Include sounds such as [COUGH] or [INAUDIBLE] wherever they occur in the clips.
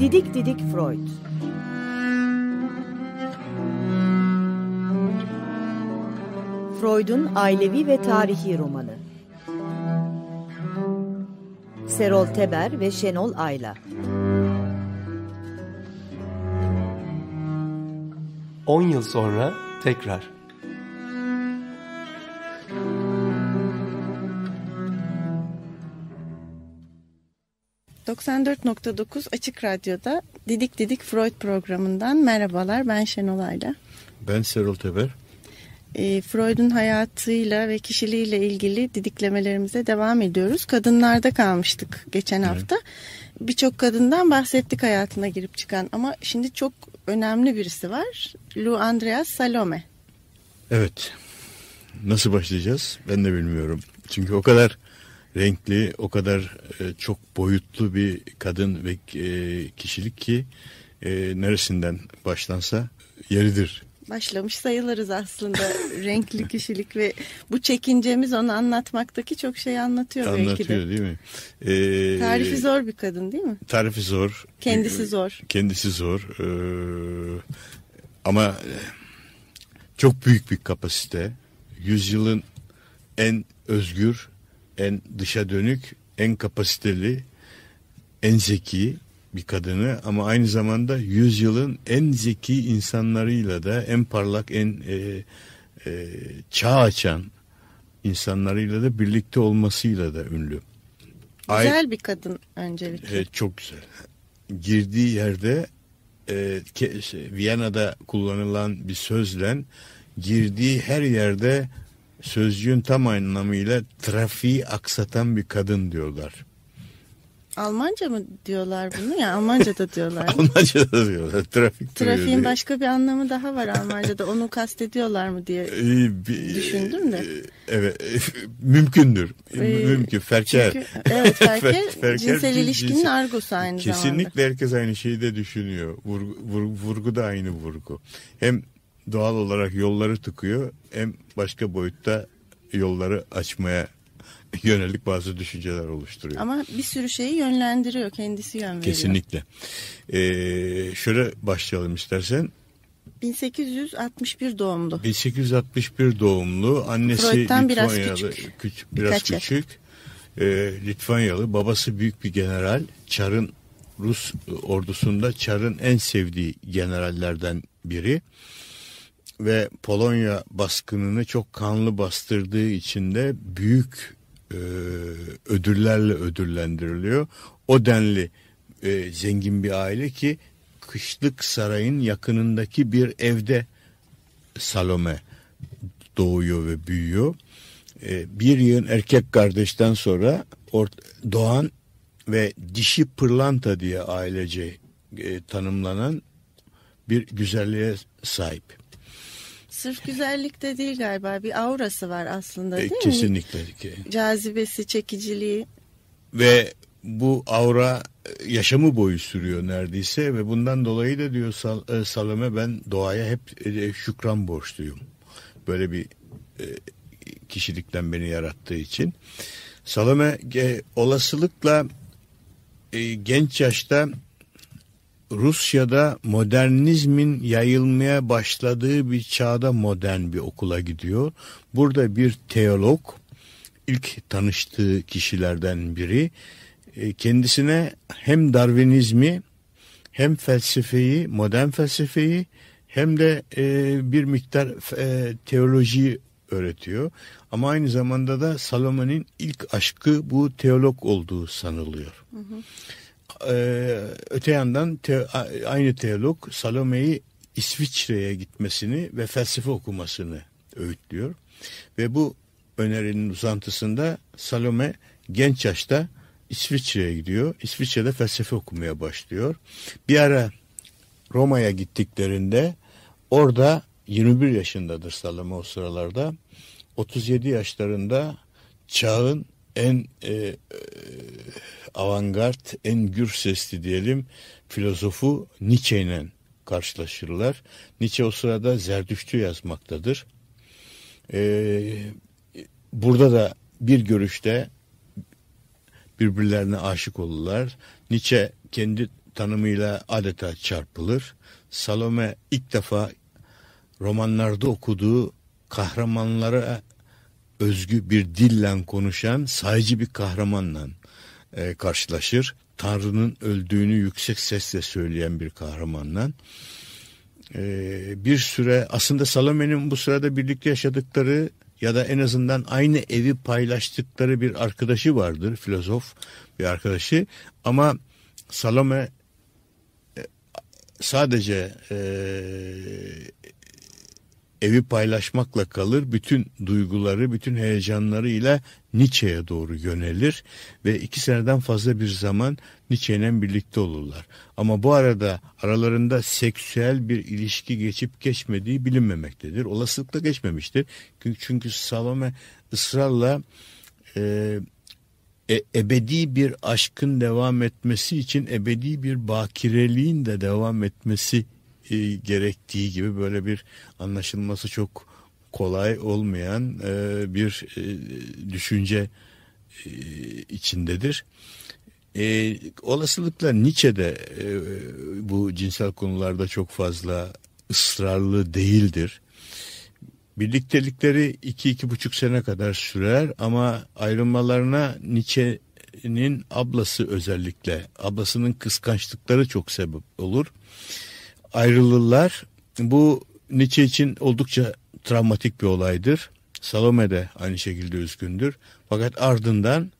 Didik Didik Freud. Freud'un ailevi ve tarihi romanı. Serol Teber ve Şenol Ayla. 10 yıl sonra tekrar. ...94.9 Açık Radyo'da Didik Didik Freud programından merhabalar. Ben Şenol Ayla. Ben Serol Teber. E, Freud'un hayatıyla ve kişiliğiyle ilgili didiklemelerimize devam ediyoruz. Kadınlarda kalmıştık geçen evet. hafta. Birçok kadından bahsettik hayatına girip çıkan ama şimdi çok önemli birisi var. Lou Andreas Salome. Evet. Nasıl başlayacağız? Ben de bilmiyorum. Çünkü o kadar renkli, o kadar e, çok boyutlu bir kadın ve e, kişilik ki e, neresinden başlansa yeridir. Başlamış sayılırız aslında [LAUGHS] renkli kişilik ve bu çekincemiz onu anlatmaktaki çok şey anlatıyor, anlatıyor belki de. Anlatıyor değil mi? Ee, tarifi zor bir kadın değil mi? Tarifi zor. Kendisi zor. Kendisi zor. Ee, ama çok büyük bir kapasite. Yüzyılın en özgür, en dışa dönük, en kapasiteli, en zeki bir kadını ama aynı zamanda yüzyılın en zeki insanlarıyla da en parlak, en e, e, çağ açan insanlarıyla da birlikte olmasıyla da ünlü. Güzel Ay, bir kadın öncelikle. E, çok güzel. Girdiği yerde e, şey, Viyana'da kullanılan bir sözle girdiği her yerde sözcüğün tam anlamıyla trafiği aksatan bir kadın diyorlar. Almanca mı diyorlar bunu ya? Almanca da diyorlar. [LAUGHS] Almanca da diyorlar. Trafik Trafiğin diyor. başka bir anlamı daha var Almanca'da. Onu kastediyorlar mı diye ee, düşündüm de. E, evet. [LAUGHS] Mümkündür. Ee, Mümkün. Ferker. Çünkü, evet [LAUGHS] Ferker, Ferker cinsel ilişkinin cinsel, argosu aynı kesinlikle zamanda. Kesinlikle herkes aynı şeyi de düşünüyor. Vurgu, vurgu, vurgu da aynı vurgu. Hem doğal olarak yolları tıkıyor hem başka boyutta yolları açmaya yönelik bazı düşünceler oluşturuyor. Ama bir sürü şeyi yönlendiriyor, kendisi yön veriyor. Kesinlikle. Ee, şöyle başlayalım istersen. 1861 doğumlu. 1861 doğumlu. Annesi Freud'dan Litvanyalı, biraz küçük. küçük biraz küçük. E, Litvanyalı. Babası büyük bir general. Çar'ın Rus ordusunda Çar'ın en sevdiği generallerden biri ve Polonya baskınını çok kanlı bastırdığı için de büyük e, ödüllerle ödüllendiriliyor. O denli e, zengin bir aile ki kışlık sarayın yakınındaki bir evde Salome doğuyor ve büyüyor. E, bir yığın erkek kardeşten sonra doğan ve dişi pırlanta diye ailece e, tanımlanan bir güzelliğe sahip. Sırf güzellik de değil galiba bir aurası var aslında e, değil e, kesinlikle. mi? Kesinlikle. Cazibesi, çekiciliği. Ve bu aura e, yaşamı boyu sürüyor neredeyse ve bundan dolayı da diyor Sal e, Salome ben doğaya hep şükran borçluyum. Böyle bir kişilikten beni yarattığı için. Salome olasılıkla genç yaşta Rusya'da modernizmin yayılmaya başladığı bir çağda modern bir okula gidiyor. Burada bir teolog ilk tanıştığı kişilerden biri e, kendisine hem Darwinizmi hem felsefeyi, modern felsefeyi hem de e, bir miktar e, teolojiyi öğretiyor. Ama aynı zamanda da Salomon'un ilk aşkı bu teolog olduğu sanılıyor. Hı hı e, öte yandan te, aynı teolog Salome'yi İsviçre'ye gitmesini ve felsefe okumasını öğütlüyor. Ve bu önerinin uzantısında Salome genç yaşta İsviçre'ye gidiyor. İsviçre'de felsefe okumaya başlıyor. Bir ara Roma'ya gittiklerinde orada 21 yaşındadır Salome o sıralarda. 37 yaşlarında çağın en e, e, avantgard, en gür sesli diyelim filozofu Nietzsche ile karşılaşırlar. Nietzsche o sırada Zerdüştü yazmaktadır. Ee, burada da bir görüşte birbirlerine aşık olurlar. Nietzsche kendi tanımıyla adeta çarpılır. Salome ilk defa romanlarda okuduğu kahramanlara özgü bir dille konuşan sayıcı bir kahramanla e, karşılaşır. Tanrı'nın öldüğünü yüksek sesle söyleyen bir kahramanla. E, bir süre aslında Salome'nin bu sırada birlikte yaşadıkları ya da en azından aynı evi paylaştıkları bir arkadaşı vardır. Filozof bir arkadaşı ama Salome e, sadece e, evi paylaşmakla kalır. Bütün duyguları, bütün heyecanlarıyla Nietzsche'ye doğru yönelir ve iki seneden fazla bir zaman Nietzsche'yle birlikte olurlar. Ama bu arada aralarında seksüel bir ilişki geçip geçmediği bilinmemektedir. Olasılıkla geçmemiştir. Çünkü Salome ısrarla e, e, ebedi bir aşkın devam etmesi için ebedi bir bakireliğin de devam etmesi e, gerektiği gibi böyle bir anlaşılması çok kolay olmayan e, bir e, düşünce e, içindedir. E, olasılıkla Nietzsche de e, bu cinsel konularda çok fazla ısrarlı değildir. Birliktelikleri iki iki buçuk sene kadar sürer ama ayrılmalarına Nietzsche'nin ablası özellikle ablasının kıskançlıkları çok sebep olur. Ayrılırlar. Bu Nietzsche için oldukça travmatik bir olaydır. Salome de aynı şekilde üzgündür. Fakat ardından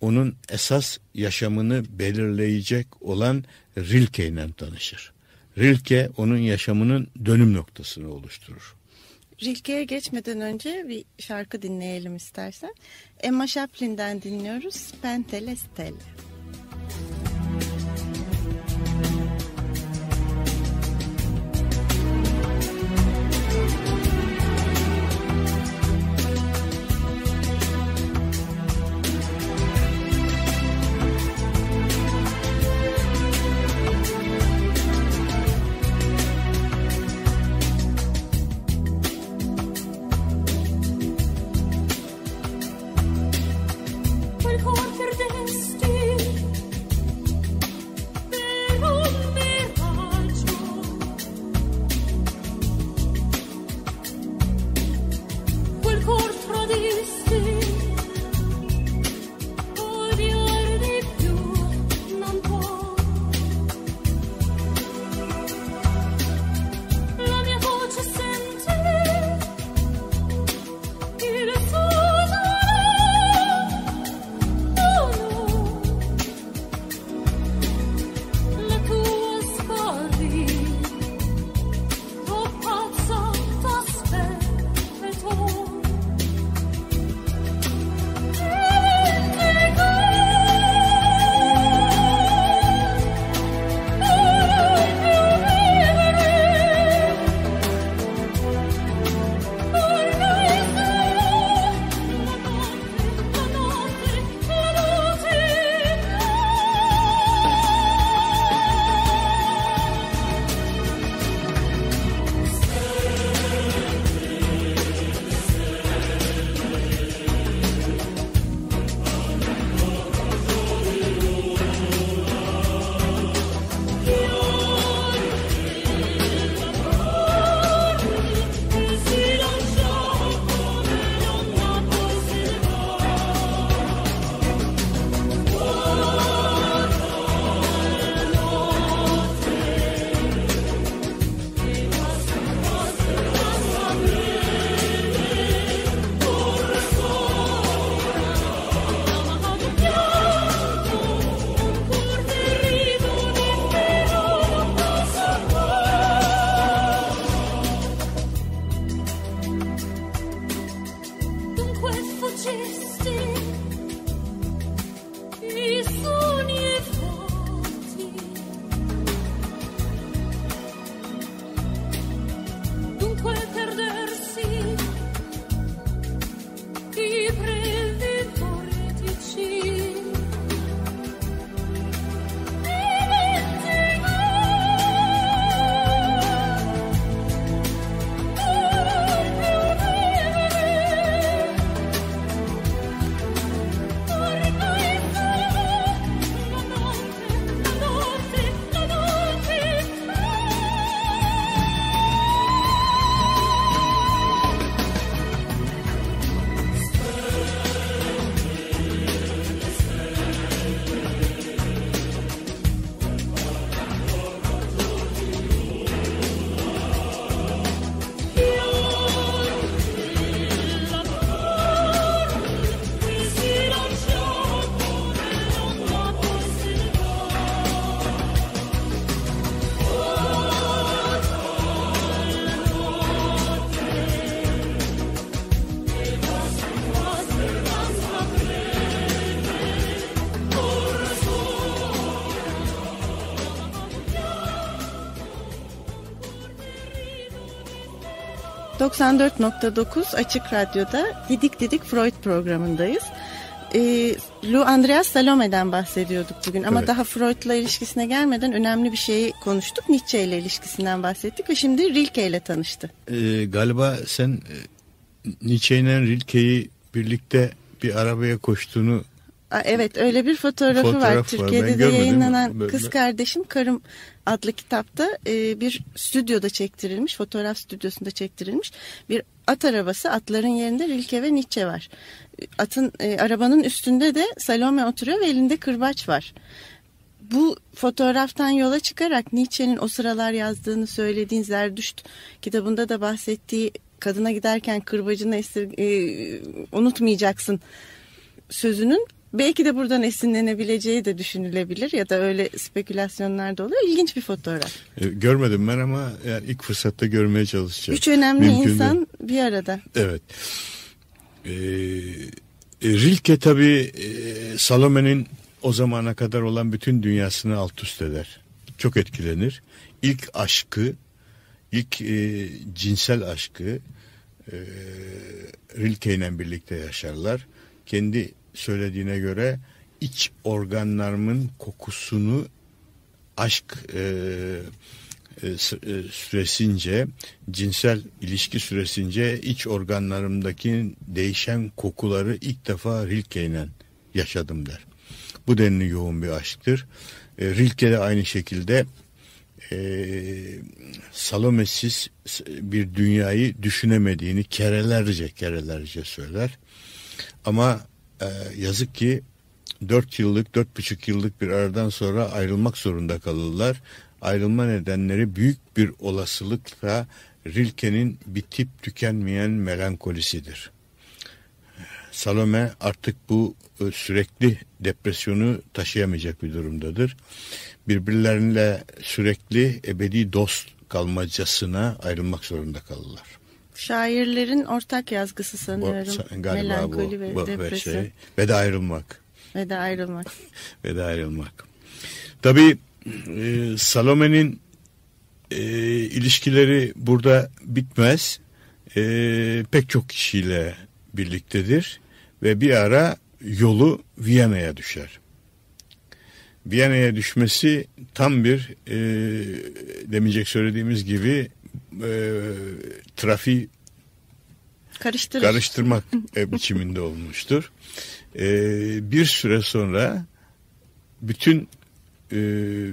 onun esas yaşamını belirleyecek olan Rilke ile tanışır. Rilke onun yaşamının dönüm noktasını oluşturur. Rilke'ye geçmeden önce bir şarkı dinleyelim istersen. Emma Chaplin'den dinliyoruz. Pentele Stelle. quel 94.9 Açık Radyo'da Didik Didik Freud programındayız. Ee, Lou Andreas Salome'den bahsediyorduk bugün ama Evet. daha Freud'la ilişkisine gelmeden önemli bir şeyi konuştuk. Nietzsche ile ilişkisinden bahsettik ve şimdi Rilke ile tanıştı. Ee, galiba sen e, Nietzsche ile Rilke'yi birlikte bir arabaya koştuğunu Evet öyle bir fotoğrafı Fotoğraf var. var. Türkiye'de Ben de yayınlanan Böyle- Kız Kardeşim Karım adlı kitapta e, bir stüdyoda çektirilmiş, fotoğraf stüdyosunda çektirilmiş bir at arabası. Atların yerinde Rilke ve Nietzsche var. Atın e, arabanın üstünde de Salome oturuyor ve elinde kırbaç var. Bu fotoğraftan yola çıkarak Nietzsche'nin o sıralar yazdığını söylediğin Zerdüşt kitabında da bahsettiği kadına giderken kırbacını esir, e, unutmayacaksın sözünün belki de buradan esinlenebileceği de düşünülebilir ya da öyle spekülasyonlar da oluyor. İlginç bir fotoğraf. e, görmedim ben ama yani ilk fırsatta görmeye çalışacağım. Üç önemli Mümkün insan değil. bir arada. Evet. Ee, Rilke tabii e, Salome'nin o zamana kadar olan bütün dünyasını alt üst eder. Çok etkilenir. İlk aşkı, ilk e, cinsel aşkı e, Rilke ile birlikte yaşarlar. Kendi söylediğine göre iç organlarımın kokusunu aşk e, e, e, süresince cinsel ilişki süresince iç organlarımdaki değişen kokuları ilk defa Rilke ile yaşadım der. Bu denli yoğun bir aşktır. E, Rilke de aynı şekilde e, Salome'siz bir dünyayı düşünemediğini kerelerce kerelerce söyler. Ama e, yazık ki dört yıllık, dört buçuk yıllık bir aradan sonra ayrılmak zorunda kalırlar. Ayrılma nedenleri büyük bir olasılıkla Rilke'nin bitip tükenmeyen melankolisidir. Salome artık bu e, sürekli depresyonu taşıyamayacak bir durumdadır. Birbirleriyle sürekli ebedi dost kalmacasına ayrılmak zorunda kalırlar. Şairlerin ortak yazgısı sanıyorum. galiba Melankoli bu, ve bu ve depresyon şey ve de ayrılmak. ve de ayrılmak. [LAUGHS] ve de ayrılmak. Tabii e, Salome'nin e, ilişkileri burada bitmez. E, pek çok kişiyle birliktedir ve bir ara yolu Viyana'ya düşer. Viyana'ya düşmesi tam bir e, demeyecek söylediğimiz gibi e, trafiği Karıştırır. karıştırmak [LAUGHS] e, biçiminde olmuştur. E, bir süre sonra bütün e,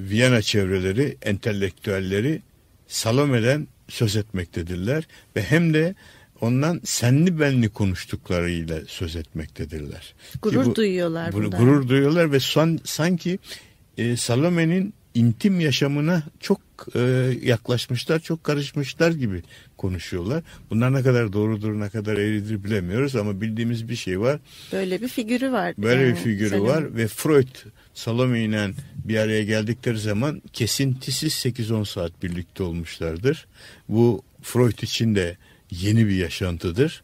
Viyana çevreleri, entelektüelleri Salome'den söz etmektedirler ve hem de ondan senli benli konuştuklarıyla söz etmektedirler. Gurur bu- duyuyorlar bundan. Gurur duyuyorlar ve son, sanki e, Salome'nin intim yaşamına çok e, yaklaşmışlar, çok karışmışlar gibi konuşuyorlar. Bunlar ne kadar doğrudur, ne kadar eğridir bilemiyoruz ama bildiğimiz bir şey var. Böyle bir figürü var. Böyle yani bir figürü Salome. var ve Freud Salome ile bir araya geldikleri zaman kesintisiz 8-10 saat birlikte olmuşlardır. Bu Freud için de yeni bir yaşantıdır.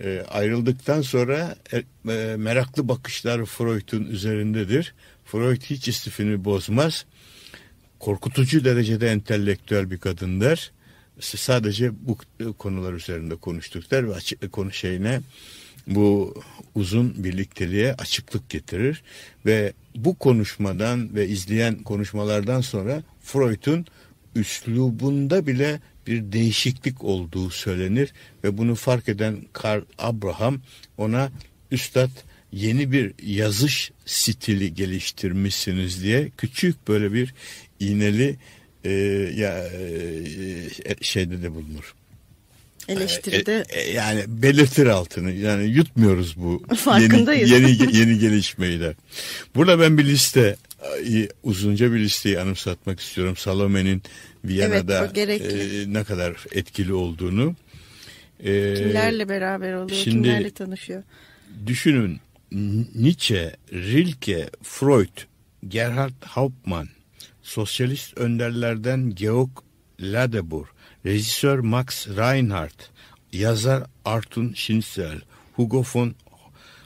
E, ayrıldıktan sonra e, e, meraklı bakışlar Freud'un üzerindedir. Freud hiç istifini bozmaz. Korkutucu derecede entelektüel bir kadındır. Sadece bu konular üzerinde konuştuklar ve açık konu şeyine bu uzun birlikteliğe açıklık getirir ve bu konuşmadan ve izleyen konuşmalardan sonra Freud'un üslubunda bile bir değişiklik olduğu söylenir ve bunu fark eden Karl Abraham ona üstad yeni bir yazış stili geliştirmişsiniz diye küçük böyle bir iğneli e, ya e, şeyde de bulunur. Eleştiride E, e, yani belirtir altını. Yani yutmuyoruz bu [LAUGHS] Farkındayız. yeni yeni yeni gelişmeyi de. Burada ben bir liste e, uzunca bir listeyi anımsatmak istiyorum. Salome'nin Viyana'da Evet, e, ne kadar etkili olduğunu. E, kimlerle beraber oluyor, şimdi- kimlerle tanışıyor. Düşünün Nietzsche, Rilke, Freud, Gerhard Hauptmann, sosyalist önderlerden Georg Ladebur, rejisör Max Reinhardt, yazar Arthur Schnitzel, Hugo von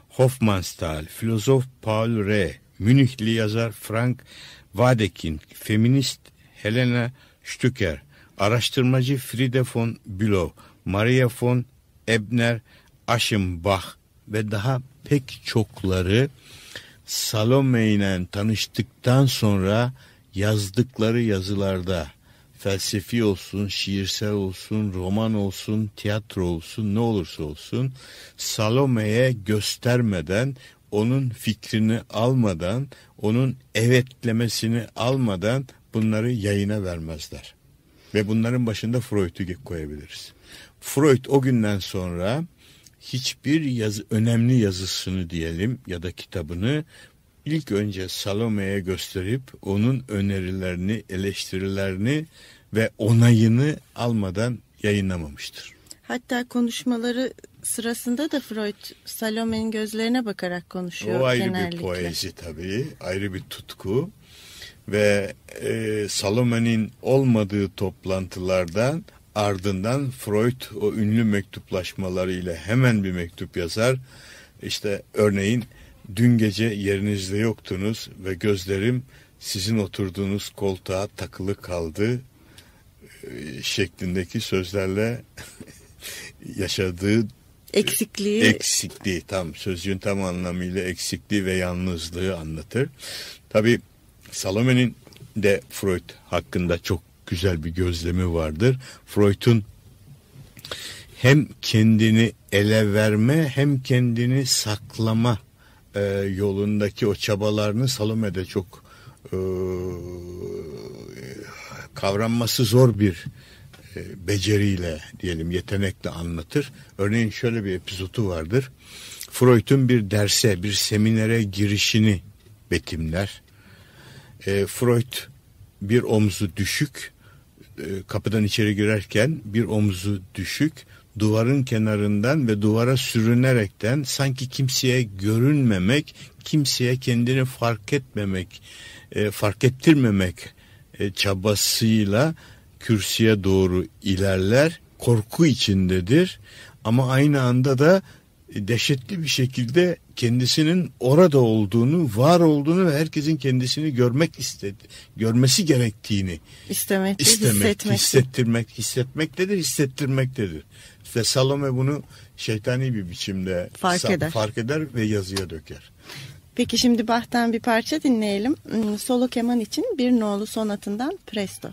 Hofmannsthal, filozof Paul Reh, Münihli yazar Frank Wadekin, feminist Helena Stücker, araştırmacı Friede von Bülow, Maria von Ebner Aschenbach ve daha pek çokları Salome ile tanıştıktan sonra yazdıkları yazılarda felsefi olsun, şiirsel olsun, roman olsun, tiyatro olsun, ne olursa olsun Salome'ye göstermeden, onun fikrini almadan, onun evetlemesini almadan bunları yayına vermezler. Ve bunların başında Freud'u koyabiliriz. Freud o günden sonra hiçbir yazı, önemli yazısını diyelim ya da kitabını ilk önce Salome'ye gösterip onun önerilerini, eleştirilerini ve onayını almadan yayınlamamıştır. Hatta konuşmaları sırasında da Freud Salome'nin gözlerine bakarak konuşuyor O ayrı genellikle. bir poezi tabii, ayrı bir tutku ve e, Salome'nin olmadığı toplantılardan ardından Freud o ünlü mektuplaşmalarıyla hemen bir mektup yazar. İşte örneğin dün gece yerinizde yoktunuz ve gözlerim sizin oturduğunuz koltuğa takılı kaldı e, şeklindeki sözlerle [LAUGHS] yaşadığı Eksikliği eksikliği tam sözcüğün tam anlamıyla eksikliği ve yalnızlığı anlatır. Tabi Salome'nin de Freud hakkında çok güzel bir gözlemi vardır. Freud'un hem kendini ele verme hem kendini saklama e, yolundaki o çabalarını Salome'de çok e, kavranması zor bir e, beceriyle diyelim yetenekle anlatır. Örneğin şöyle bir epizodu vardır. Freud'un bir derse, bir seminere girişini betimler. E, Freud bir omzu düşük, e, kapıdan içeri girerken bir omzu düşük, duvarın kenarından ve duvara sürünerekten sanki kimseye görünmemek, kimseye kendini fark etmemek, e, fark ettirmemek e, çabasıyla kürsüye doğru ilerler, korku içindedir ama aynı anda da dehşetli bir şekilde kendisinin orada olduğunu, var olduğunu ve herkesin kendisini görmek istedi, görmesi gerektiğini istemek, istemek, hissetmek. hissettirmek, hissetmektedir, hissettirmektedir. Ve Salome bunu şeytani bir biçimde Fark eder. fark eder ve yazıya döker. Peki şimdi Bach'tan bir parça dinleyelim. Hmm, Solo keman için bir nolu sonatından Presto.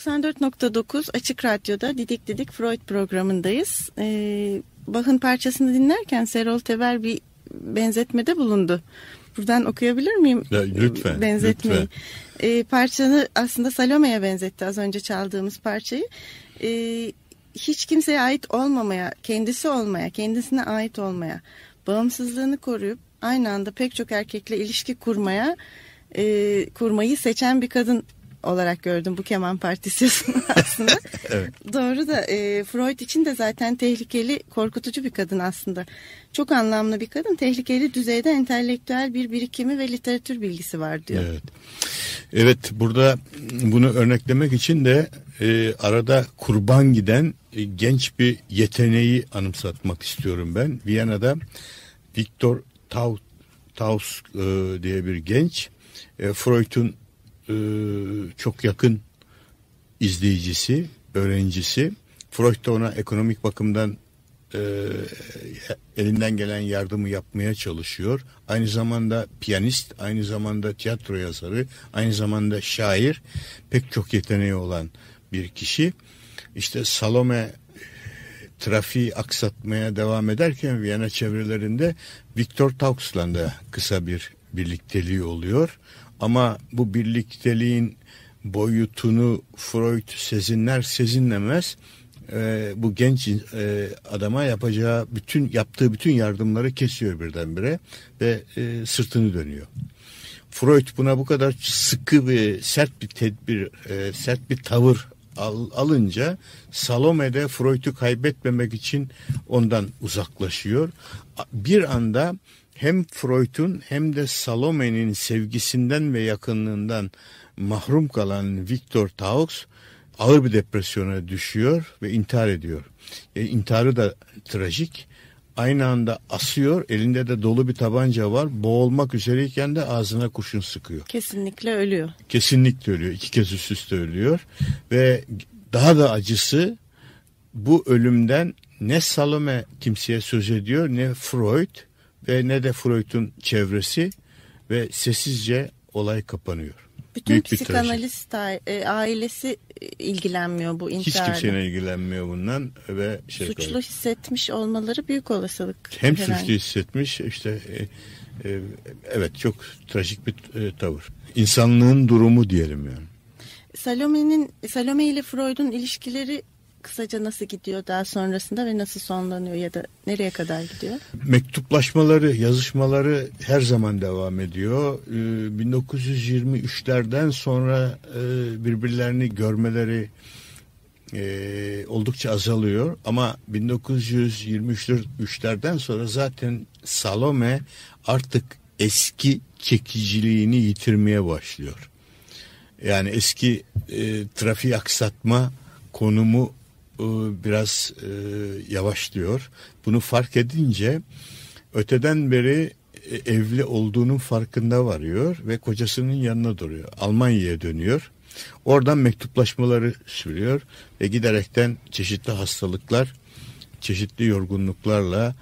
94.9 Açık Radyo'da Didik Didik Freud programındayız. Ee, Bach'ın parçasını dinlerken Serol Teber bir benzetmede bulundu. Buradan okuyabilir miyim? Ya, lütfen. Benzetmeyi. Lütfen. Ee, parçanı aslında Salome'ye benzetti az önce çaldığımız parçayı. Ee, hiç kimseye ait olmamaya, kendisi olmaya, kendisine ait olmaya, bağımsızlığını koruyup aynı anda pek çok erkekle ilişki kurmaya, e, kurmayı seçen bir kadın olarak gördüm bu keman partisiyosunu [LAUGHS] aslında. [LAUGHS] Evet. Doğru da e, Freud için de zaten tehlikeli, korkutucu bir kadın aslında. Çok anlamlı bir kadın. Tehlikeli düzeyde entelektüel bir birikimi ve literatür bilgisi var diyor. Evet. Evet burada bunu örneklemek için de e, arada kurban giden e, genç bir yeteneği anımsatmak istiyorum ben. Viyana'da Viktor Tau, Taus e, diye bir genç e, Freud'un e, çok yakın izleyicisi, öğrencisi. Freud da ona ekonomik bakımdan e, elinden gelen yardımı yapmaya çalışıyor. Aynı zamanda piyanist, aynı zamanda tiyatro yazarı, aynı zamanda şair, pek çok yeteneği olan bir kişi. İşte Salome trafiği aksatmaya devam ederken Viyana çevrelerinde Viktor Taux'la da kısa bir birlikteliği oluyor. Ama bu birlikteliğin boyutunu Freud sezinler sezinlemez e, bu genç e, adama yapacağı bütün yaptığı bütün yardımları kesiyor birdenbire ve e, sırtını dönüyor. Freud buna bu kadar sıkı ve sert bir tedbir, e, sert bir tavır al, alınca Salome de Freud'u kaybetmemek için ondan uzaklaşıyor. Bir anda hem Freud'un hem de Salome'nin sevgisinden ve yakınlığından mahrum kalan Victor Taux ağır bir depresyona düşüyor ve intihar ediyor. E, intiharı da trajik. Aynı anda asıyor, elinde de dolu bir tabanca var. Boğulmak üzereyken de ağzına kurşun sıkıyor. Kesinlikle ölüyor. Kesinlikle ölüyor. İki kez üst üste ölüyor. Ve daha da acısı bu ölümden ne Salome kimseye söz ediyor ne Freud ve ne de Freud'un çevresi ve sessizce olay kapanıyor. Bütün Büyük psikanalist e, ailesi e, ilgilenmiyor bu intiharla. Hiç kimsenin ilgilenmiyor bundan ve şey suçlu kadar. hissetmiş olmaları büyük olasılık. Hem herhangi. suçlu hissetmiş işte e, e, evet çok trajik bir e, tavır. İnsanlığın durumu diyelim yani. Salome'nin Salome ile Freud'un ilişkileri kısaca nasıl gidiyor daha sonrasında ve nasıl sonlanıyor ya da nereye kadar gidiyor? Mektuplaşmaları, yazışmaları her zaman devam ediyor. 1923'lerden ee, sonra e, birbirlerini görmeleri e, oldukça azalıyor ama 1923'lerden sonra zaten Salome artık eski çekiciliğini yitirmeye başlıyor. Yani eski e, trafiği aksatma konumu biraz e, yavaşlıyor. Bunu fark edince öteden beri e, evli olduğunun farkında varıyor ve kocasının yanına duruyor. Almanya'ya dönüyor. Oradan mektuplaşmaları sürüyor ve giderekten çeşitli hastalıklar, çeşitli yorgunluklarla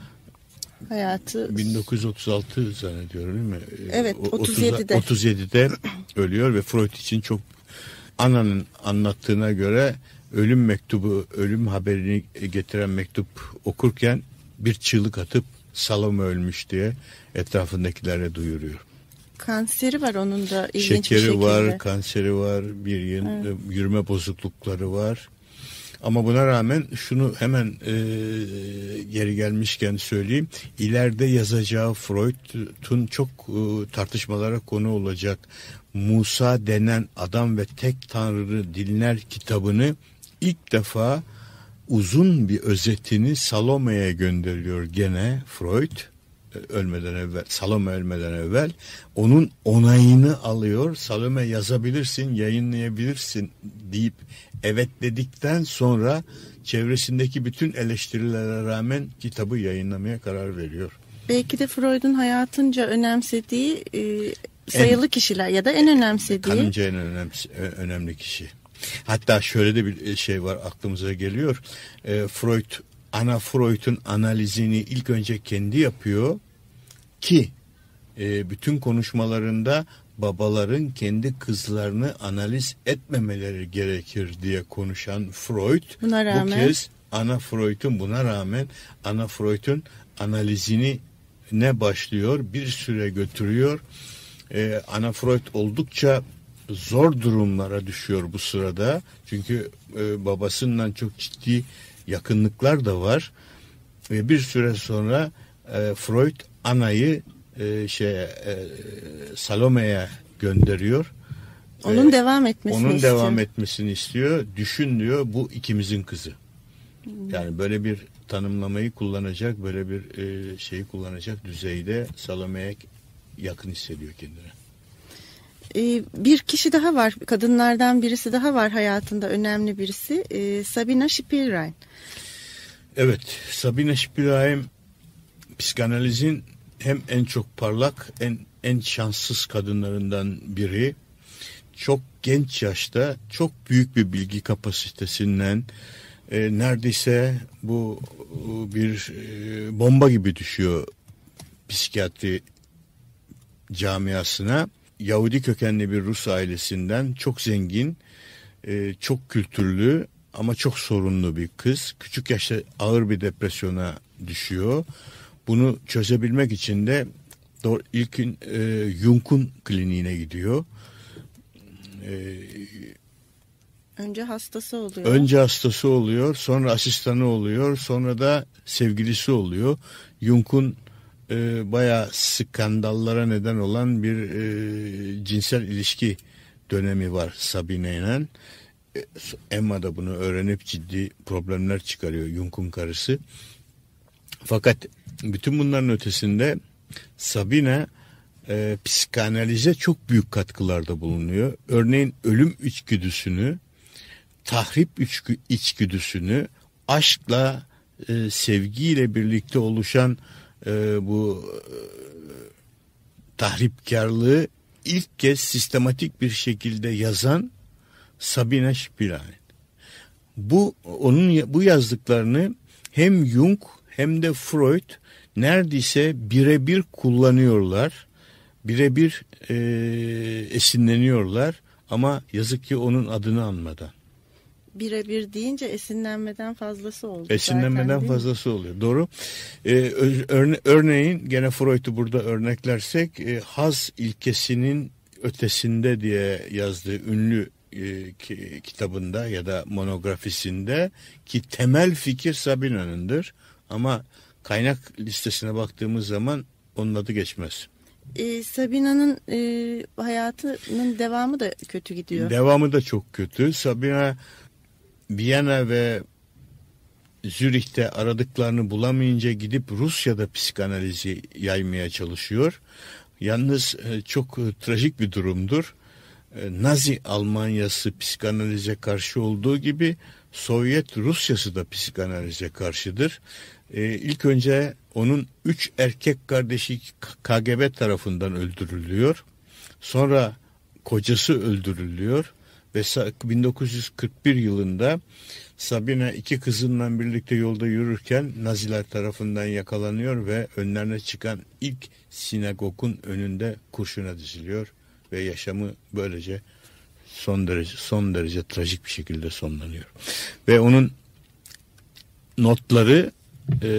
hayatı 1936 zannediyorum değil mi? Evet 37'de. 37'de ölüyor ve Freud için çok ananın anlattığına göre ölüm mektubu, ölüm haberini getiren mektup okurken bir çığlık atıp Salome ölmüş diye etrafındakilere duyuruyor. Kanseri var onun da ilginç Şekeri bir şekilde. var, kanseri var, bir yıl, yürüme bozuklukları var. Ama buna rağmen şunu hemen e, geri gelmişken söyleyeyim. İleride yazacağı Freud'un çok e, tartışmalara konu olacak Musa denen adam ve tek tanrı dinler kitabını ilk defa uzun bir özetini Salome'ye gönderiyor gene Freud ölmeden evvel Salome ölmeden evvel onun onayını alıyor Salome yazabilirsin yayınlayabilirsin deyip evet dedikten sonra çevresindeki bütün eleştirilere rağmen kitabı yayınlamaya karar veriyor. Belki de Freud'un hayatınca önemsediği e, sayılı kişiler ya da en önemsediği Kanınca en önemli, önemli kişi. Hatta şöyle de bir şey var aklımıza geliyor. E, Freud, ana Freud'un analizini ilk önce kendi yapıyor ki e, bütün konuşmalarında babaların kendi kızlarını analiz etmemeleri gerekir diye konuşan Freud Buna rağmen- bu kez ana Freud'un buna rağmen ana Freud'un analizini ne başlıyor bir süre götürüyor. Ee, ana Freud oldukça zor durumlara düşüyor bu sırada. Çünkü e, babasından çok ciddi yakınlıklar da var. Ve bir süre sonra e, Freud anayı e, şey e, Salome'ye gönderiyor. onun Ve devam etmesini onun istiyor. devam etmesini istiyor. Düşün diyor bu ikimizin kızı. Hmm. Yani böyle bir tanımlamayı kullanacak, böyle bir e, şeyi kullanacak düzeyde Salome'ye yakın hissediyor kendini. Ee, bir kişi daha var. Kadınlardan birisi daha var hayatında önemli birisi. Ee, Sabina Spielrein. Evet, Sabine Spielheim psikanalizin hem en çok parlak, en en şanssız kadınlarından biri. Çok genç yaşta çok büyük bir bilgi kapasitesinden e, neredeyse bu bir e, bomba gibi düşüyor psikiyatri camiasına. Yahudi kökenli bir Rus ailesinden çok zengin, e, çok kültürlü ama çok sorunlu bir kız. Küçük yaşta ağır bir depresyona düşüyor. Bunu çözebilmek için de ilkin e, Jung'un kliniğine gidiyor. E, Önce hastası oluyor. Önce hastası oluyor, sonra asistanı oluyor, sonra da sevgilisi oluyor. Jung'un e, bayağı skandallara neden olan bir e, cinsel ilişki dönemi var Sabine ile. E, Emma da bunu öğrenip ciddi problemler çıkarıyor Jung'un karısı. Fakat bütün bunların ötesinde Sabine e, psikanalize çok büyük katkılarda bulunuyor. Örneğin ölüm içgüdüsünü, tahrip içgü, içgüdüsünü aşkla, e, sevgiyle birlikte oluşan e, bu e, tahripkarlığı ilk kez sistematik bir şekilde yazan Sabine Spielrein. Bu onun bu yazdıklarını hem Jung hem de Freud neredeyse birebir kullanıyorlar. Birebir e, esinleniyorlar ama yazık ki onun adını anmadan. Birebir deyince esinlenmeden fazlası oldu. Esinlenmeden zaten, fazlası oluyor. Doğru. Ee, örne- örneğin gene Freud'u burada örneklersek e, haz ilkesinin ötesinde diye yazdığı ünlü e, ki- kitabında ya da monografisinde ki temel fikir Sabina'nındır ama kaynak listesine baktığımız zaman onun adı geçmez. Ee, Sabina'nın e, hayatının devamı da kötü gidiyor. Devamı da çok kötü. Sabina Viyana ve Zürih'te aradıklarını bulamayınca gidip Rusya'da psikanalizi yaymaya çalışıyor. Yalnız e, çok e, trajik bir durumdur. E, Nazi Almanyası psikanalize karşı olduğu gibi Sovyet Rusyası da psikanalize karşıdır. E, ilk önce onun üç erkek kardeşi KGB tarafından öldürülüyor. Sonra kocası öldürülüyor ve 1941 yılında Sabine iki kızından birlikte yolda yürürken Naziler tarafından yakalanıyor ve önlerine çıkan ilk sinagogun önünde kurşuna diziliyor ve yaşamı böylece son derece son derece trajik bir şekilde sonlanıyor. Ve onun notları e,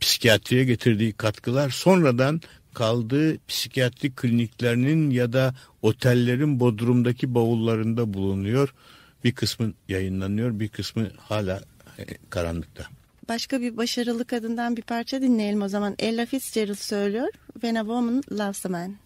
psikiyatriye getirdiği katkılar sonradan kaldığı psikiyatri kliniklerinin ya da otellerin bodrumdaki bavullarında bulunuyor. Bir kısmı yayınlanıyor, bir kısmı hala e, karanlıkta. Başka bir başarılı kadından bir parça dinleyelim o zaman. Ella Fitzgerald söylüyor. When a Woman Loves a Man.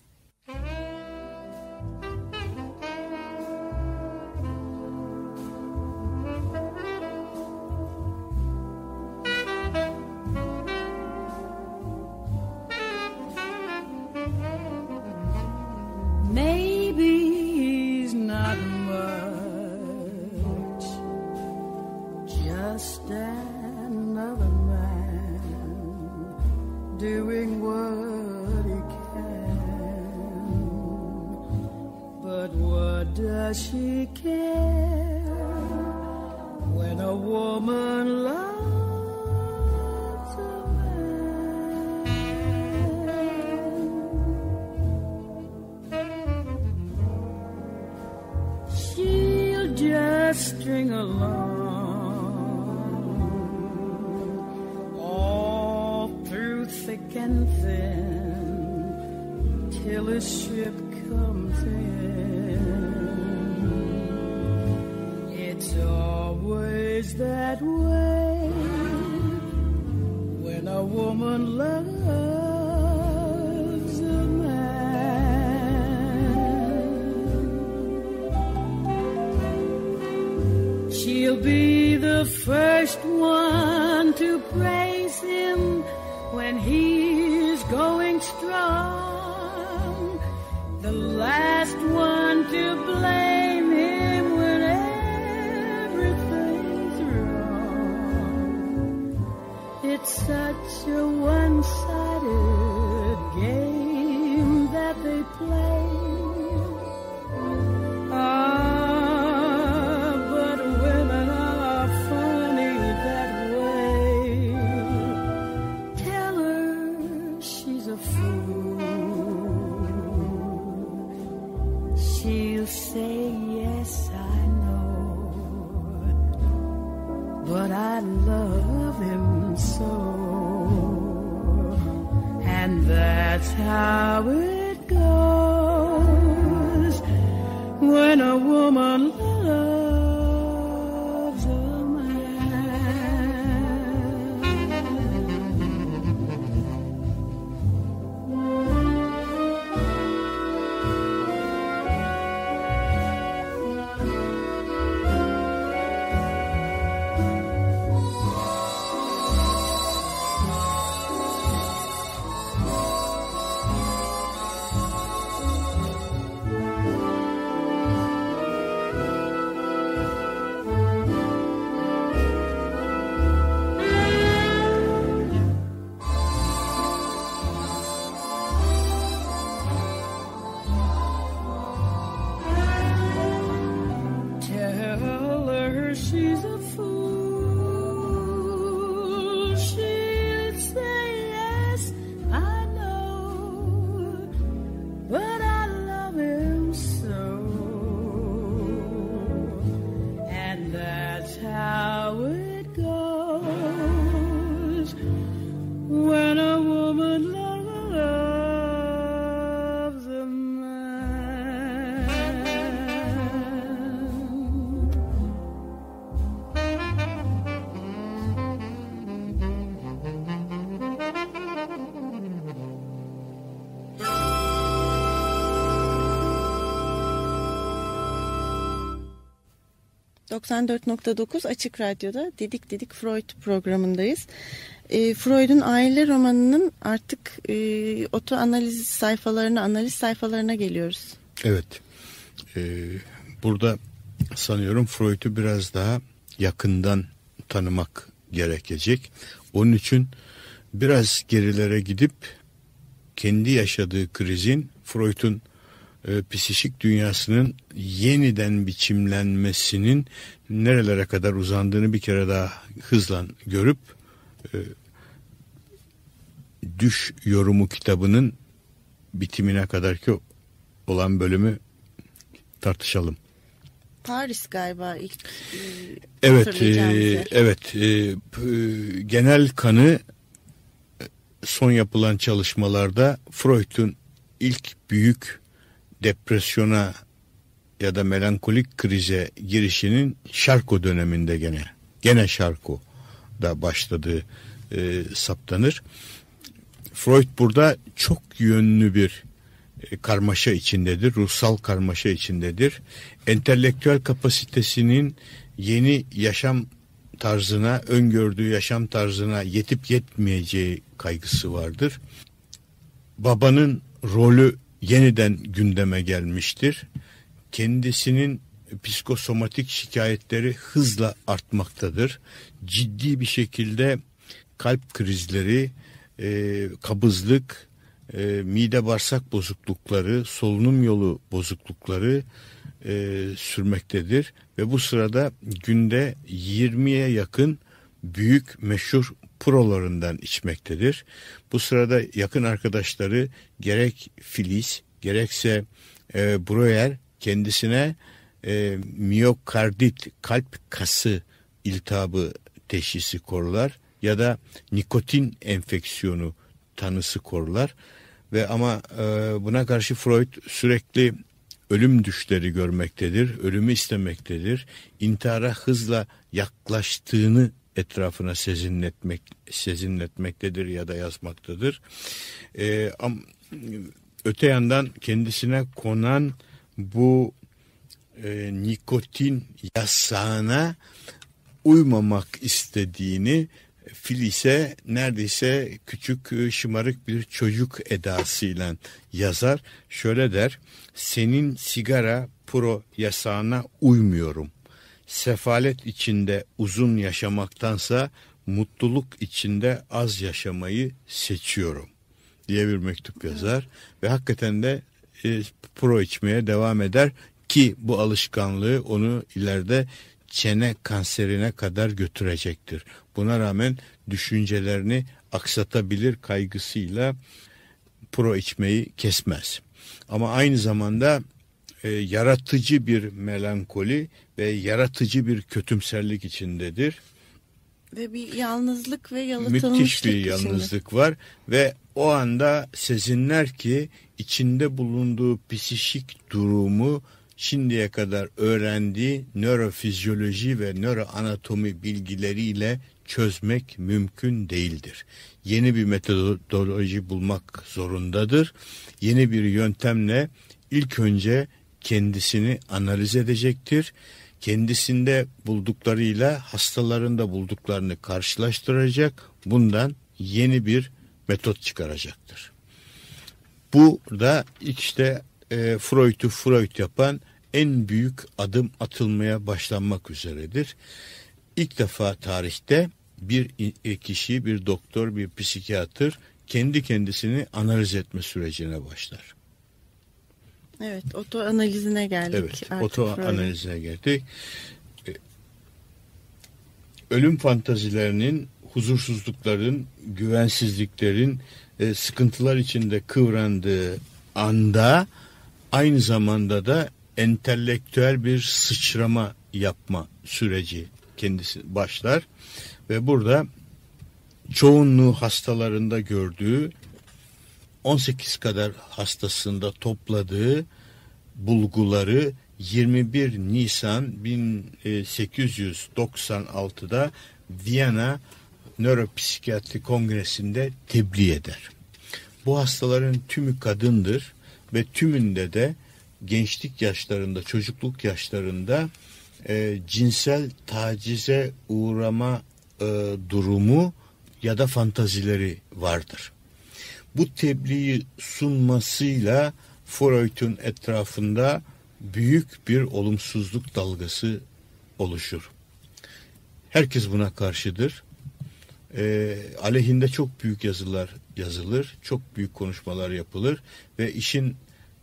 Be the first one to praise him when he's going strong. The last one ...94.9 Açık Radyo'da Didik Didik Freud programındayız. E, Freud'un aile romanının artık e, oto analiz sayfalarına, analiz sayfalarına geliyoruz. Evet. Ee, burada sanıyorum Freud'u biraz daha yakından tanımak gerekecek. Onun için biraz gerilere gidip kendi yaşadığı krizin Freud'un e, psikik dünyasının yeniden biçimlenmesinin nerelere kadar uzandığını bir kere daha hızla görüp e, Düş Yorumu kitabının bitimine kadarki olan bölümü tartışalım. Paris galiba ilk e, Evet, e, evet. e, p- genel kanı e, son yapılan çalışmalarda Freud'un ilk büyük depresyona ya da melankolik krize girişinin Şarko döneminde gene gene Şarko da başladığı e, saptanır. Freud burada çok yönlü bir e, karmaşa içindedir, ruhsal karmaşa içindedir. Entelektüel kapasitesinin yeni yaşam tarzına, öngördüğü yaşam tarzına yetip yetmeyeceği kaygısı vardır. Babanın rolü yeniden gündeme gelmiştir. Kendisinin psikosomatik şikayetleri hızla artmaktadır. Ciddi bir şekilde kalp krizleri, e, kabızlık, e, mide bağırsak bozuklukları, solunum yolu bozuklukları e, sürmektedir. Ve bu sırada günde 20'ye yakın büyük meşhur prolarından içmektedir. Bu sırada yakın arkadaşları gerek Filiz gerekse e, Breuer kendisine e, miyokardit kalp kası iltihabı teşhisi korlar ya da nikotin enfeksiyonu tanısı korlar ve ama e, buna karşı Freud sürekli ölüm düşleri görmektedir, ölümü istemektedir, intihara hızla yaklaştığını etrafına sezinletmek sezinletmektedir ya da yazmaktadır. E, am, öte yandan kendisine konan bu e, nikotin yasağına uymamak istediğini Filise neredeyse küçük e, şımarık bir çocuk edasıyla yazar. Şöyle der, senin sigara pro yasağına uymuyorum. Sefalet içinde uzun yaşamaktansa mutluluk içinde az yaşamayı seçiyorum diye bir mektup yazar. Ve hakikaten de e, pro içmeye devam eder ki bu alışkanlığı onu ileride çene kanserine kadar götürecektir. Buna rağmen düşüncelerini aksatabilir kaygısıyla pro içmeyi kesmez. Ama aynı zamanda e, yaratıcı bir melankoli ve yaratıcı bir kötümserlik içindedir. Ve bir yalnızlık ve yalıtılmışlık Müthiş bir içinde. yalnızlık var ve o anda sezinler ki içinde bulunduğu psişik durumu şimdiye kadar öğrendiği nörofizyoloji ve nöroanatomi bilgileriyle çözmek mümkün değildir. Yeni bir metodoloji bulmak zorundadır. Yeni bir yöntemle ilk önce kendisini analiz edecektir. Kendisinde bulduklarıyla hastalarında bulduklarını karşılaştıracak. Bundan yeni bir metot çıkaracaktır. Bu da işte e, Freud'u Freud yapan en büyük adım atılmaya başlanmak üzeredir. İlk defa tarihte bir i- kişi, bir doktor, bir psikiyatr kendi kendisini analiz etme sürecine başlar. Evet, oto analizine geldik. Evet, artık oto Freud'un. analizine geldik. E, Ölüm fantazilerinin, huzursuzlukların, güvensizliklerin, e, sıkıntılar içinde kıvrandığı anda aynı zamanda da entelektüel bir sıçrama yapma süreci kendisi başlar ve burada çoğunluğu hastalarında gördüğü 18 kadar hastasında topladığı bulguları 21 Nisan 1896'da Viyana Nöropsikiyatri Kongresi'nde tebliğ eder. Bu hastaların tümü kadındır ve tümünde de gençlik yaşlarında, çocukluk yaşlarında e, cinsel tacize uğrama e, durumu ya da fantazileri vardır. Bu tebliği sunmasıyla Freud'un etrafında büyük bir olumsuzluk dalgası oluşur. Herkes buna karşıdır. E, aleyhinde çok büyük yazılar yazılır, çok büyük konuşmalar yapılır ve işin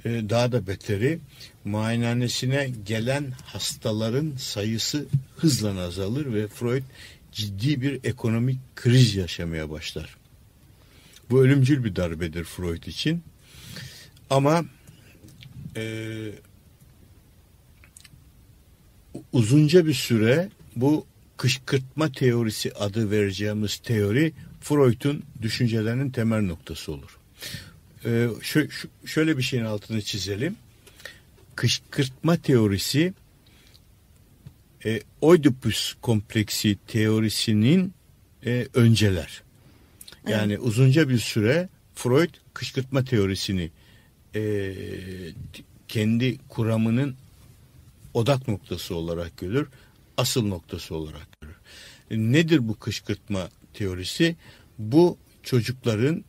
e, daha da beteri muayenehanesine gelen hastaların sayısı hızla azalır ve Freud ciddi bir ekonomik kriz yaşamaya başlar. Bu ölümcül bir darbedir Freud için. Ama e, uzunca bir süre bu kışkırtma teorisi adı vereceğimiz teori Freud'un düşüncelerinin temel noktası olur. Ee, şö- şöyle bir şeyin altını çizelim. Kışkırtma teorisi e, Oedipus kompleksi teorisinin e, önceler. Yani uzunca bir süre Freud kışkırtma teorisini e, kendi kuramının odak noktası olarak görür, asıl noktası olarak görür. Nedir bu kışkırtma teorisi? Bu çocukların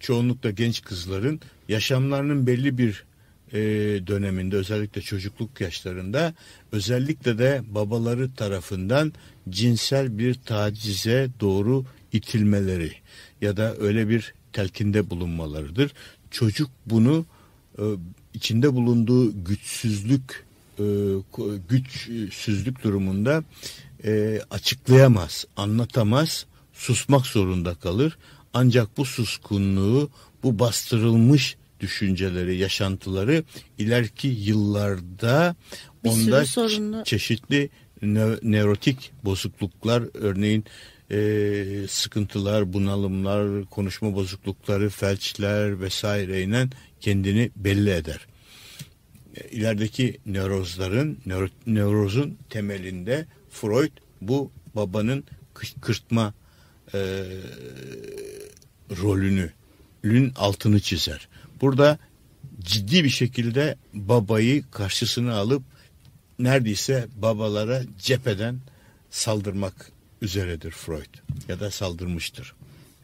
çoğunlukla genç kızların yaşamlarının belli bir e, döneminde özellikle çocukluk yaşlarında özellikle de babaları tarafından cinsel bir tacize doğru itilmeleri ya da öyle bir telkinde bulunmalarıdır. Çocuk bunu e, içinde bulunduğu güçsüzlük e, güçsüzlük durumunda e, açıklayamaz, anlatamaz, susmak zorunda kalır. Ancak bu suskunluğu, bu bastırılmış düşünceleri, yaşantıları ileriki yıllarda Bir onda sorunlu- çe- çeşitli nö- nörotik bozukluklar örneğin e, sıkıntılar, bunalımlar, konuşma bozuklukları, felçler vesaireyle kendini belli eder. E, İlerideki nörozların, nöro- nörozun temelinde Freud bu babanın kışkırtma e, rolünü lün altını çizer. Burada ciddi bir şekilde babayı karşısına alıp neredeyse babalara cepheden saldırmak üzeredir Freud ya da saldırmıştır.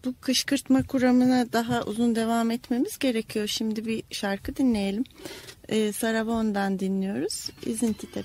Bu kışkırtma kuramına daha uzun devam etmemiz gerekiyor. Şimdi bir şarkı dinleyelim. Ee, Sarah Vaughan'dan dinliyoruz. Isn't it a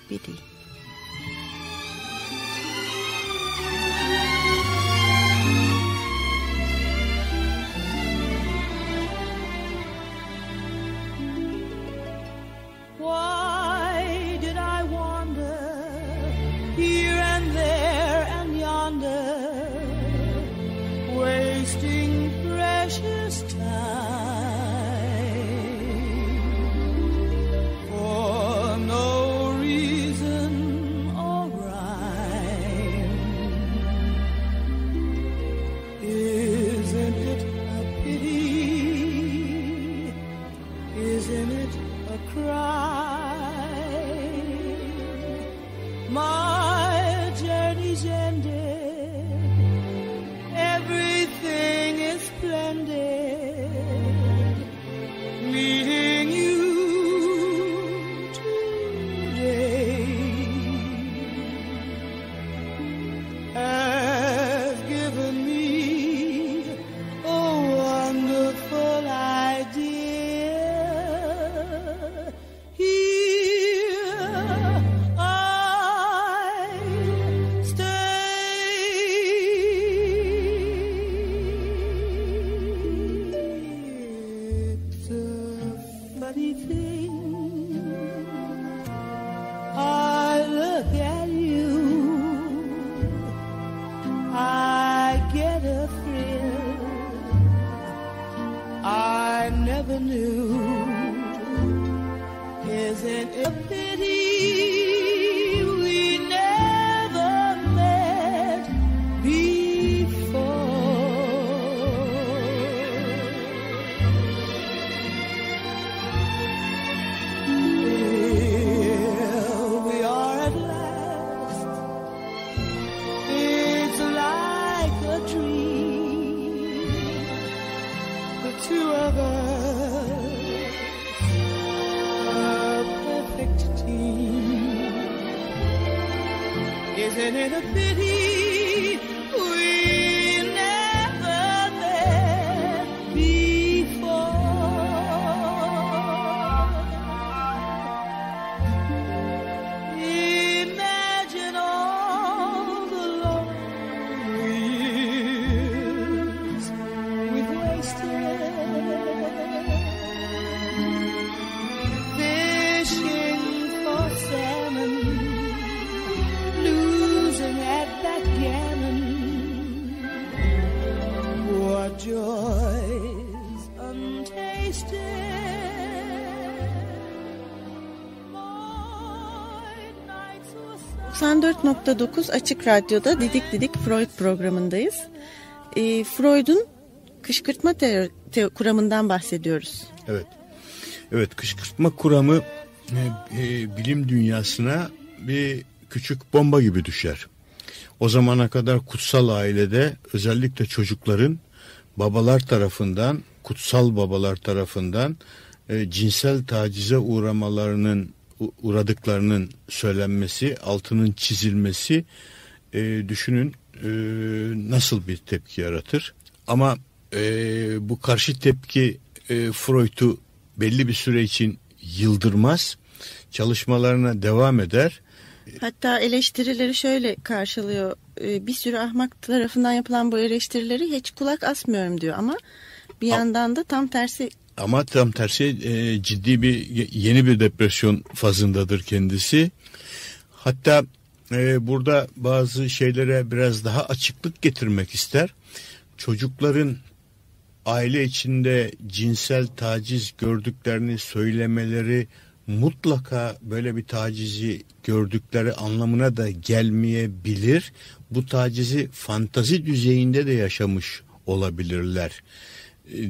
94.9 Açık Radyo'da Didik Didik Freud programındayız. E, Freud'un kışkırtma te- te- kuramından bahsediyoruz. Evet. Evet kışkırtma kuramı e, e, bilim dünyasına bir küçük bomba gibi düşer. O zamana kadar kutsal ailede özellikle çocukların babalar tarafından, kutsal babalar tarafından e, cinsel tacize uğramalarının uğradıklarının söylenmesi, altının çizilmesi e, düşünün e, nasıl bir tepki yaratır. Ama e, bu karşı tepki e, Freud'u belli bir süre için yıldırmaz. Çalışmalarına devam eder. Hatta eleştirileri şöyle karşılıyor. E, bir sürü ahmak tarafından yapılan bu eleştirileri hiç kulak asmıyorum diyor ama bir yandan da tam tersi Ama tam tersi e, ciddi bir ye- yeni bir depresyon fazındadır kendisi. Hatta e, burada bazı şeylere biraz daha açıklık getirmek ister. Çocukların aile içinde cinsel taciz gördüklerini söylemeleri mutlaka böyle bir tacizi gördükleri anlamına da gelmeyebilir. Bu tacizi fantazi düzeyinde de yaşamış olabilirler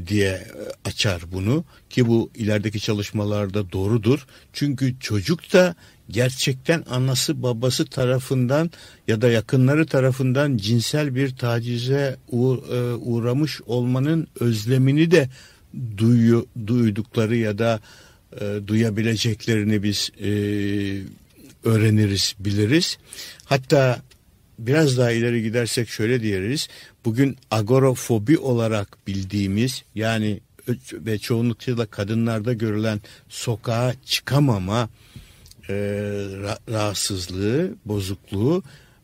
diye e, açar bunu ki bu ilerideki çalışmalarda doğrudur. Çünkü çocuk da gerçekten anası babası tarafından ya da yakınları tarafından cinsel bir tacize e, uğramış olmanın özlemini de duyuyor, duydukları ya da e, duyabileceklerini biz e, öğreniriz, biliriz. Hatta biraz daha ileri gidersek şöyle diyeriz. Bugün agorafobi olarak bildiğimiz yani ve çoğunlukla da kadınlarda görülen sokağa çıkamama e, ra- rahatsızlığı, bozukluğu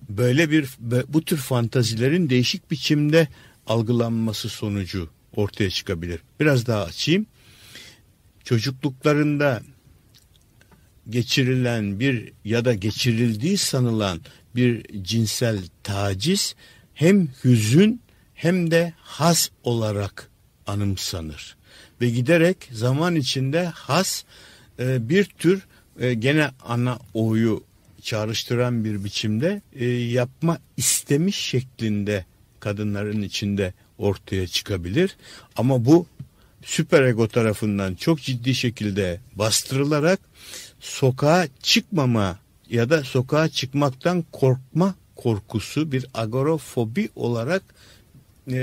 böyle bir bu tür fantazilerin değişik biçimde algılanması sonucu ortaya çıkabilir. Biraz daha açayım. Çocukluklarında geçirilen bir ya da geçirildiği sanılan bir cinsel taciz hem hüzün hem de haz olarak anımsanır. Ve giderek zaman içinde haz e, bir tür e, gene ana oyu çağrıştıran bir biçimde e, yapma istemiş şeklinde kadınların içinde ortaya çıkabilir. Ama bu süperego tarafından çok ciddi şekilde bastırılarak sokağa çıkmama ya da sokağa çıkmaktan korkma korkusu bir agorafobi olarak e,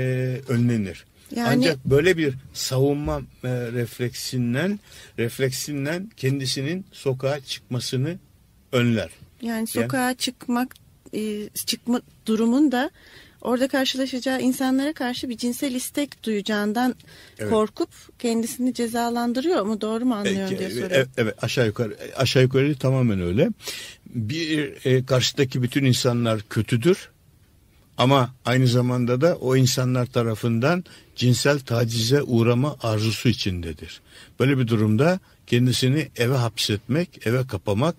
önlenir. Yani- Ancak böyle bir savunma e, refleksinden refleksinden kendisinin sokağa çıkmasını önler. Yani sokağa çıkmak e, çıkma durumunda orada karşılaşacağı insanlara karşı bir cinsel istek duyacağından Evet. korkup kendisini cezalandırıyor mu doğru mu anlıyorum Peki, diye evet, soruyorum. evet aşağı yukarı aşağı yukarı tamamen öyle. Bir e, karşıdaki bütün insanlar kötüdür. Ama aynı zamanda da o insanlar tarafından cinsel tacize uğrama arzusu içindedir. Böyle bir durumda kendisini eve hapsetmek, eve kapamak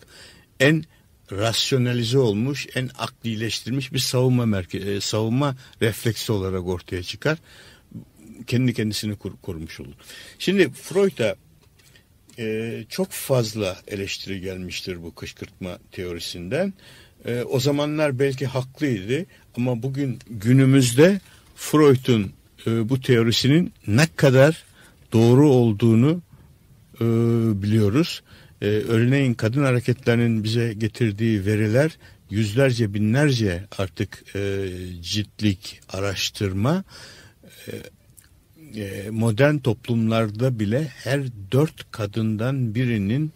en rasyonalize olmuş, en aklileştirilmiş bir savunma merke- e, savunma refleksi olarak ortaya çıkar. Kendi kendisini kur- kurmuş olur. Şimdi Freud'a e, çok fazla eleştiri gelmiştir bu kışkırtma teorisinden. E, o zamanlar belki haklıydı ama bugün günümüzde Freud'un e, bu teorisinin ne kadar doğru olduğunu e, biliyoruz. E, örneğin kadın hareketlerinin bize getirdiği veriler yüzlerce binlerce artık e, ciltlik araştırma e, modern toplumlarda bile her dört kadından birinin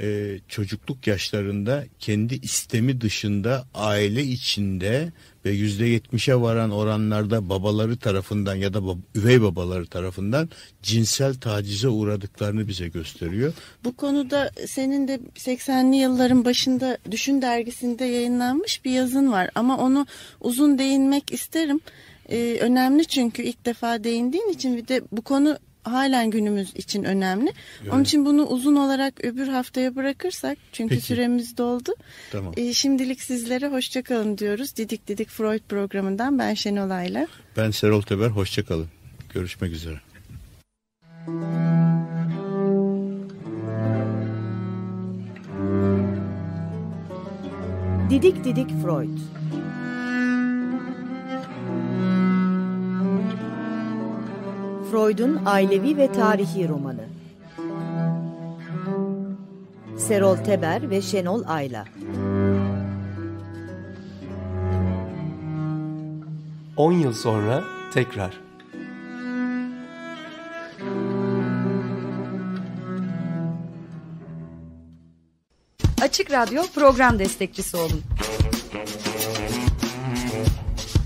e, çocukluk yaşlarında kendi istemi dışında aile içinde ve yüzde yetmişe varan oranlarda babaları tarafından ya da bab- üvey babaları tarafından cinsel tacize uğradıklarını bize gösteriyor. Bu konuda senin de 80'li yılların başında Düşün dergisinde yayınlanmış bir yazın var ama onu uzun değinmek isterim. Ee, önemli çünkü ilk defa değindiğin için bir de bu konu halen günümüz için önemli. Onun için bunu uzun olarak öbür haftaya bırakırsak çünkü Peki. süremiz doldu. Tamam. Ee, şimdilik sizlere hoşçakalın diyoruz. Didik Didik Freud programından ben Şenol Ayla. Ben Serol Teber, hoşçakalın. Görüşmek üzere. Didik Didik Freud Freud'un ailevi ve tarihi romanı Serol Teber ve Şenol Ayla 10 yıl sonra tekrar. Açık Radyo program destekçisi olun.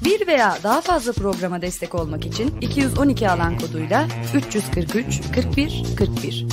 Bir veya daha fazla programa destek olmak için 212 alan koduyla 343 41 41